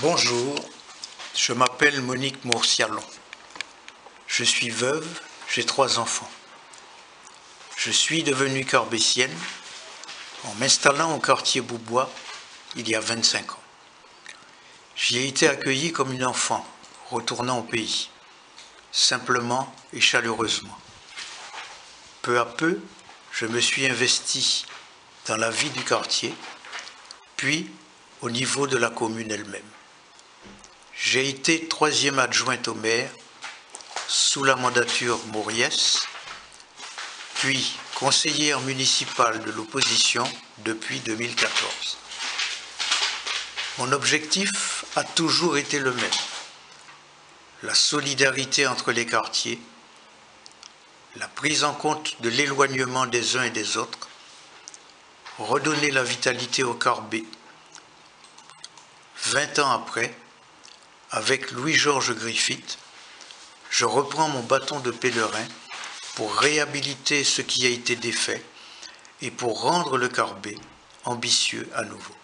Bonjour, je m'appelle Monique Mourcialon. Je suis veuve, j'ai trois enfants. Je suis devenue corbétienne en m'installant au quartier Boubois il y a 25 ans. J'y ai été accueillie comme une enfant, retournant au pays, simplement et chaleureusement. Peu à peu, je me suis investi dans la vie du quartier, puis au niveau de la commune elle-même. J'ai été troisième adjointe au maire sous la mandature Mauriès, puis conseillère municipale de l'opposition depuis 2014. Mon objectif a toujours été le même, la solidarité entre les quartiers, la prise en compte de l'éloignement des uns et des autres, redonner la vitalité au Corbet. Vingt ans après, avec Louis-Georges Griffith, je reprends mon bâton de pèlerin pour réhabiliter ce qui a été défait et pour rendre le Corbet ambitieux à nouveau.